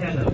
Hello.